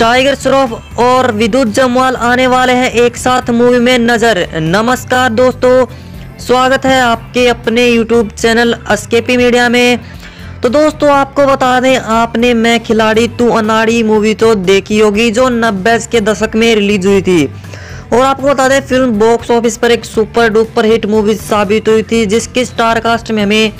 Tiger Shroff और विद्युत जमवाल आने वाले हैं एक साथ मूवी में नज़र। नमस्कार दोस्तों, स्वागत है आपके अपने यूट्यूब चैनल अस्केपी मीडिया में। तो दोस्तों, आपको बता दें, आपने मैं खिलाड़ी तू अनाड़ी मूवी तो देखी होगी जो नब्बे के दशक में रिलीज़ हुई थी। और आपको बता दें, फ़िल्म बॉक्स ऑफ़िस पर एक सुपर डुपर हिट मूवी साबित हुई थी, जिसके स्टार कास्ट में हमें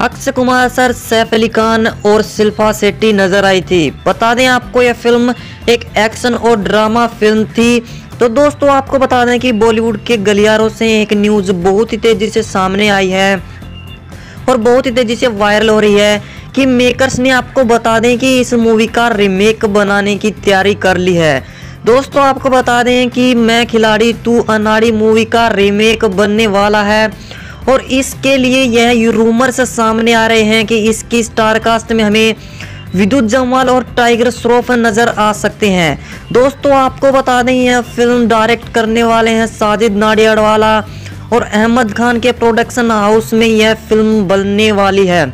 अक्षय कुमार सर, सैफ अली खान और शिल्पा शेट्टी नज़र आई थी। बता दें आपको यह फ़िल्म एक एक्शन और ड्रामा फ़िल्म थी। तो दोस्तों, आपको बता दें कि बॉलीवुड के गलियारों से एक न्यूज़ बहुत ही तेज़ी से सामने आई है और बहुत ही तेज़ी से वायरल हो रही है कि मेकर्स ने आपको बता दें कि इस मूवी का रीमेक बनाने की तैयारी कर ली है। दोस्तों, आपको बता दें कि मैं खिलाड़ी तू अनाड़ी मूवी का रीमेक बनने वाला है और इसके लिए यह रूमर्स सामने आ रहे हैं कि इसकी स्टार कास्ट में हमें विद्युत जमवाल और टाइगर श्रॉफ नज़र आ सकते हैं। दोस्तों, आपको बता दें, यह फ़िल्म डायरेक्ट करने वाले हैं साजिद नाडियाडवाला और अहमद खान के प्रोडक्शन हाउस में यह फ़िल्म बनने वाली है।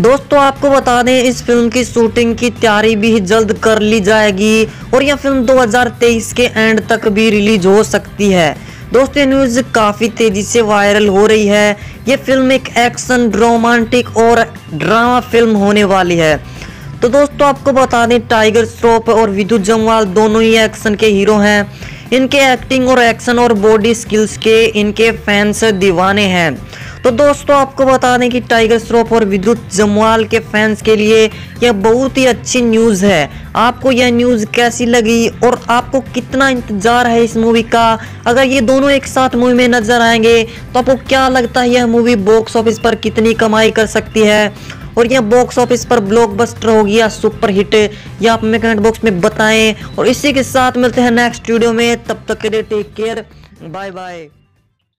दोस्तों, आपको बता दें, इस फ़िल्म की शूटिंग की तैयारी भी जल्द कर ली जाएगी और यह फ़िल्म 2023 के एंड तक भी रिलीज़ हो सकती है। दोस्तों न्यूज़ काफ़ी तेज़ी से वायरल हो रही है। ये फ़िल्म एक एक्शन रोमांटिक और ड्रामा फ़िल्म होने वाली है। तो दोस्तों, आपको बता दें टाइगर श्रॉफ और विद्युत जमवाल दोनों ही एक्शन के हीरो हैं। इनके एक्टिंग और एक्शन और बॉडी स्किल्स के इनके फैंस दीवाने हैं। तो दोस्तों, आपको बता दें कि टाइगर श्रॉफ और विद्युत जमवाल के फैंस के लिए यह बहुत ही अच्छी न्यूज़ है। आपको यह न्यूज़ कैसी लगी और आपको कितना इंतज़ार है इस मूवी का? अगर ये दोनों एक साथ मूवी में नज़र आएँगे तो आपको क्या लगता है यह मूवी बॉक्स ऑफ़िस पर कितनी कमाई कर सकती है? और यह बॉक्स ऑफ़िस पर ब्लॉकबस्टर होगी या सुपर हिट या आप हमें कमेंट बॉक्स में बताएँ। और इसी के साथ मिलते हैं नेक्स्ट वीडियो में। तब तक के लिए टेक केयर बाय बाय